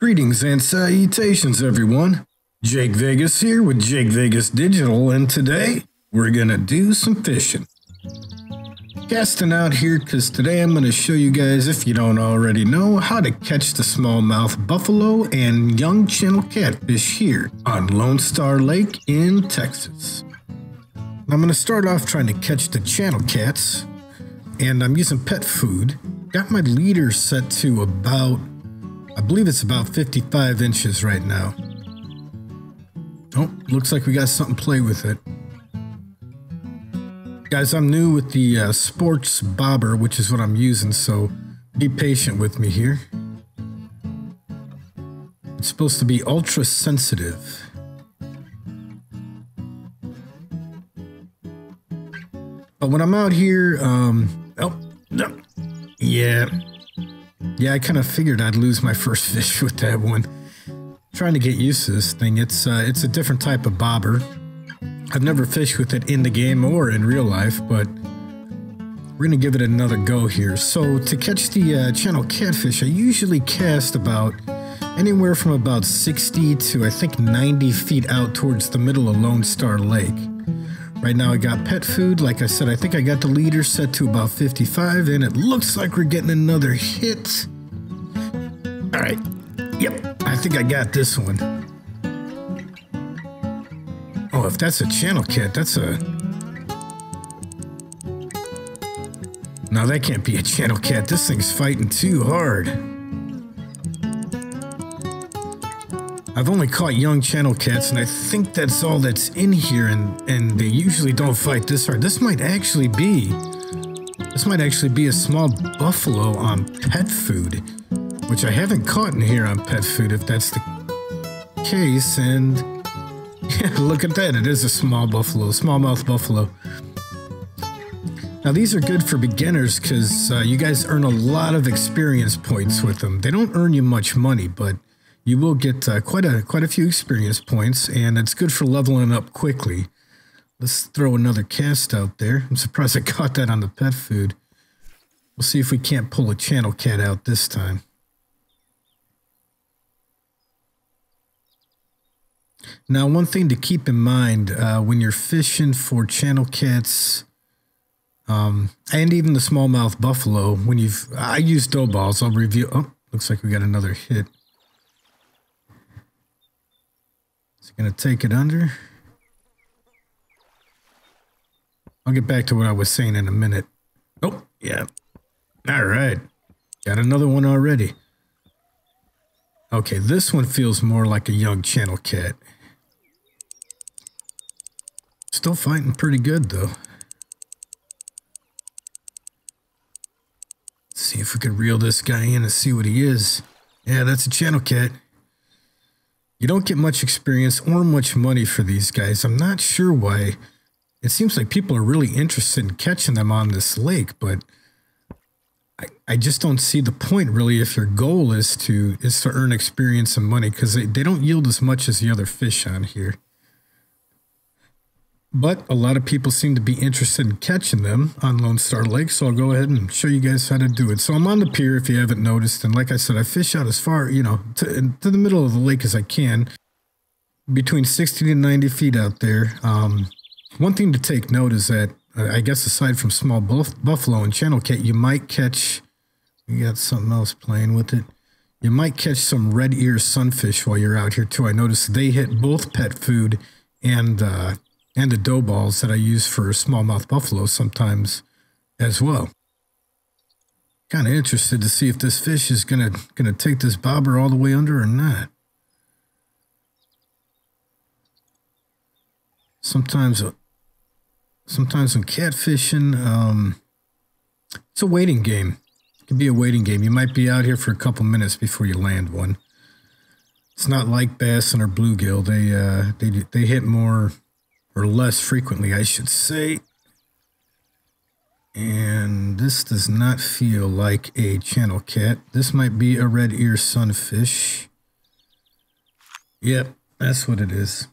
Greetings and salutations, everyone. Jake Vegas here with Jake Vegas Digital, and today we're gonna do some fishing. Casting out here because today I'm gonna show you guys, if you don't already know, how to catch the smallmouth buffalo and young channel catfish here on Lone Star Lake in Texas. I'm gonna start off trying to catch the channel cats, and I'm using pet food. Got my leader set to about I believe it's about 55 inches right now. Oh, looks like we got something to play with it. Guys, I'm new with the uh, sports bobber, which is what I'm using, so be patient with me here. It's supposed to be ultra sensitive. But when I'm out here, um, oh, no, yeah, yeah, I kind of figured I'd lose my first fish with that one. Trying to get used to this thing. It's uh, it's a different type of bobber. I've never fished with it in the game or in real life, but we're gonna give it another go here. So to catch the uh, channel catfish, I usually cast about anywhere from about 60 to I think 90 feet out towards the middle of Lone Star Lake. Right now I got pet food. Like I said, I think I got the leader set to about 55 and it looks like we're getting another hit. All right. Yep, I think I got this one. Oh, if that's a channel cat, that's a... No, that can't be a channel cat. This thing's fighting too hard. I've only caught young channel cats, and I think that's all that's in here, and, and they usually don't fight this hard. This might actually be... This might actually be a small buffalo on pet food, which I haven't caught in here on pet food, if that's the case, and... Look at that. It is a small buffalo, smallmouth buffalo. Now, these are good for beginners because uh, you guys earn a lot of experience points with them. They don't earn you much money, but you will get uh, quite a quite a few experience points, and it's good for leveling up quickly. Let's throw another cast out there. I'm surprised I caught that on the pet food. We'll see if we can't pull a channel cat out this time. Now, one thing to keep in mind uh, when you're fishing for channel cats, um, and even the smallmouth buffalo, when you've I use dough balls. I'll review. Oh, looks like we got another hit. It's gonna take it under. I'll get back to what I was saying in a minute. Oh, yeah. All right. Got another one already. Okay, this one feels more like a young channel cat. Still fighting pretty good, though. Let's see if we can reel this guy in and see what he is. Yeah, that's a channel cat. You don't get much experience or much money for these guys. I'm not sure why. It seems like people are really interested in catching them on this lake, but I, just don't see the point really if your goal is to is to earn experience and money because they, they don't yield as much as the other fish on here. But a lot of people seem to be interested in catching them on Lone Star Lake, so I'll go ahead and show you guys how to do it. So I'm on the pier if you haven't noticed, and like I said, I fish out as far, you know, to, to the middle of the lake as I can, between 60 to 90 feet out there. Um, one thing to take note is that, I guess aside from small buff buffalo and channel cat, you might catch, you got something else playing with it. You might catch some red ear sunfish while you're out here too. I noticed they hit both pet food and uh, and the dough balls that I use for smallmouth buffalo sometimes as well. Kind of interested to see if this fish is gonna gonna take this bobber all the way under or not. Sometimes, sometimes when catfishing, um, it's a waiting game. It can be a waiting game. You might be out here for a couple minutes before you land one. It's not like bass and or bluegill. They uh, they they hit more or less frequently, I should say. And this does not feel like a channel cat. This might be a red ear sunfish. Yep, that's what it is.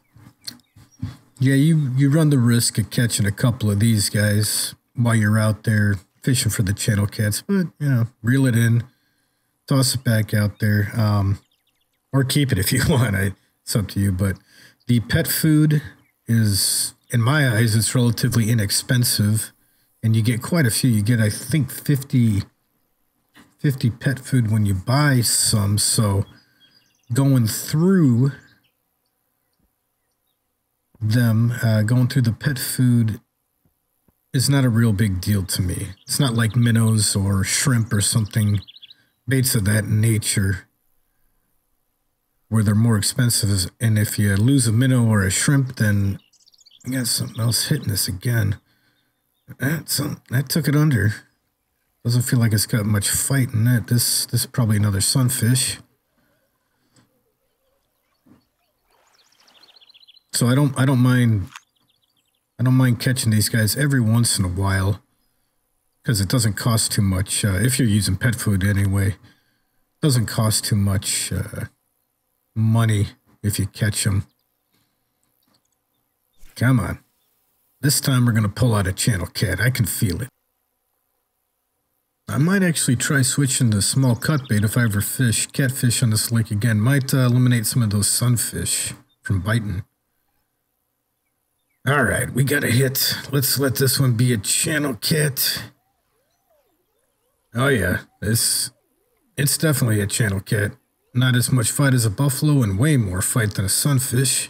Yeah, you, you run the risk of catching a couple of these guys while you're out there fishing for the channel cats. But, you know, reel it in, toss it back out there. Um, or keep it if you want. I, it's up to you. But the pet food is, in my eyes, it's relatively inexpensive, and you get quite a few. You get, I think, 50, 50 pet food when you buy some. So going through them, uh, going through the pet food is not a real big deal to me. It's not like minnows or shrimp or something, baits of that nature, where they're more expensive. And if you lose a minnow or a shrimp, then you got something else hitting us again. That's that took it under. Doesn't feel like it's got much fight in it. This this is probably another sunfish. So I don't I don't mind I don't mind catching these guys every once in a while because it doesn't cost too much uh, if you're using pet food anyway. It doesn't cost too much uh, money if you catch them. Come on. This time we're going to pull out a channel cat. I can feel it. I might actually try switching to small cut bait if I ever fish catfish on this lake again. Might uh, eliminate some of those sunfish from biting. All right, we got a hit. Let's let this one be a channel cat. Oh yeah, this it's definitely a channel cat. Not as much fight as a buffalo and way more fight than a sunfish.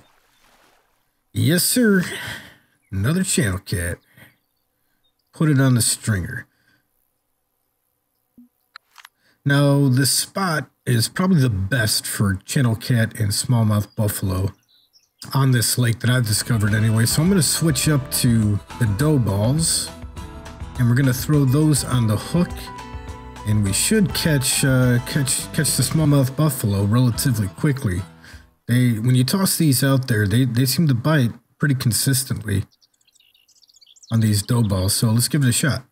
Yes, sir. Another channel cat. Put it on the stringer. Now, this spot is probably the best for channel cat and smallmouth buffalo on this lake that I've discovered anyway. So I'm going to switch up to the dough balls and we're going to throw those on the hook and we should catch uh, catch catch the smallmouth buffalo relatively quickly. They when you toss these out there, they, they seem to bite pretty consistently on these dough balls. So let's give it a shot.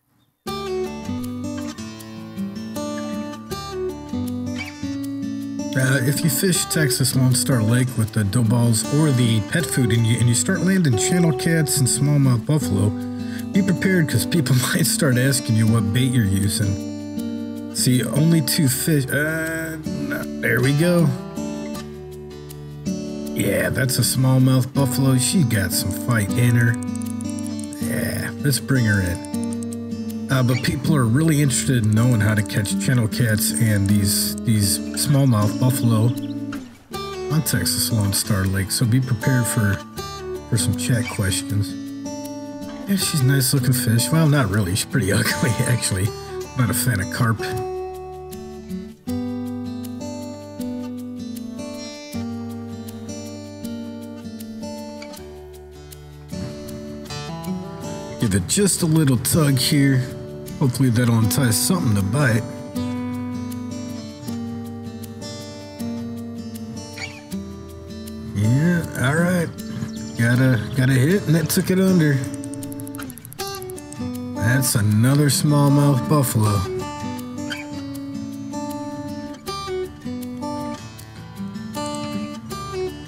Uh, if you fish Texas Lone Star Lake with the dough balls or the pet food and you, and you start landing channel cats and smallmouth buffalo, be prepared because people might start asking you what bait you're using. See, only two fish. Uh, no, there we go. Yeah, that's a smallmouth buffalo. She got some fight in her. Yeah, let's bring her in. Uh, but people are really interested in knowing how to catch channel cats and these these smallmouth buffalo on Texas Lone Star Lake. So be prepared for for some chat questions. Yeah, she's a nice looking fish. Well, not really. She's pretty ugly, actually. Not a fan of carp. Give it just a little tug here. Hopefully that'll entice something to bite. Yeah, all right. Got a got a hit and that took it under. That's another smallmouth buffalo.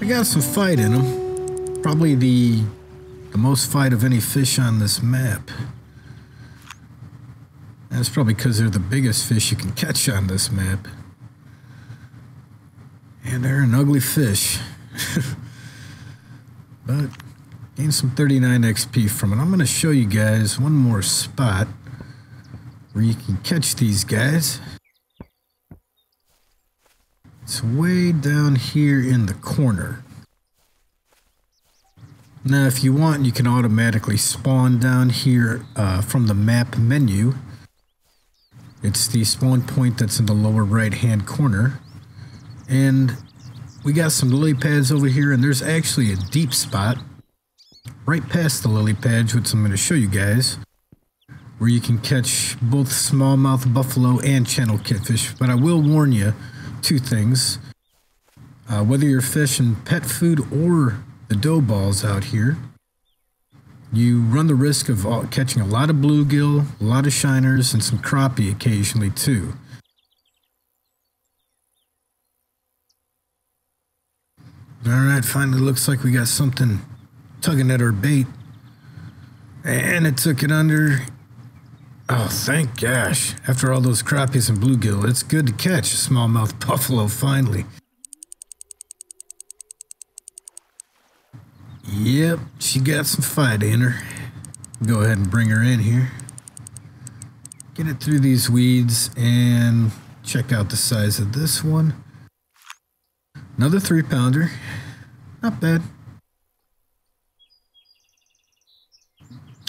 I got some fight in them. Probably the the most fight of any fish on this map. That's probably because they're the biggest fish you can catch on this map. And they're an ugly fish. but gain some 39 XP from it. I'm going to show you guys one more spot where you can catch these guys. It's way down here in the corner. Now, if you want, you can automatically spawn down here uh, from the map menu. It's the spawn point that's in the lower right hand corner. And we got some lily pads over here, and there's actually a deep spot right past the lily pads, which I'm going to show you guys, where you can catch both smallmouth buffalo and channel catfish. But I will warn you two things. Uh, whether you're fishing pet food or the dough balls out here, you run the risk of uh, catching a lot of bluegill, a lot of shiners, and some crappie occasionally too. All right, finally looks like we got something tugging at our bait. And it took it under. Oh, thank gosh. After all those crappies and bluegill, it's good to catch a smallmouth buffalo finally. Yep, she got some fight in her. Go ahead and bring her in here. Get it through these weeds and check out the size of this one. Another three pounder. Not bad.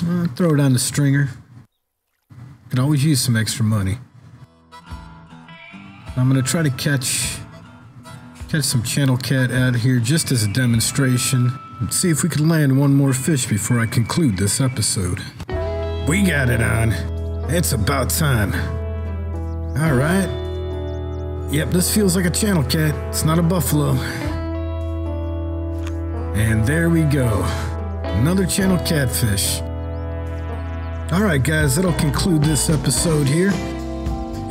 Uh, throw it on the stringer. Could always use some extra money. I'm gonna try to catch catch some channel cat out here just as a demonstration see if we can land one more fish before I conclude this episode. We got it on. It's about time. All right. Yep, this feels like a channel cat. It's not a buffalo. And there we go. Another channel catfish. All right, guys, that'll conclude this episode here.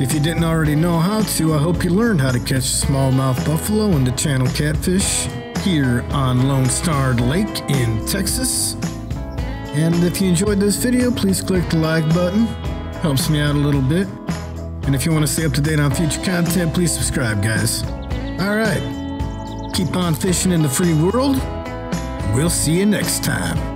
If you didn't already know how to, I hope you learned how to catch smallmouth buffalo and the channel catfish here on Lone Star Lake in Texas. And if you enjoyed this video, please click the like button. Helps me out a little bit. And if you want to stay up to date on future content, please subscribe, guys. All right. Keep on fishing in the free world. We'll see you next time.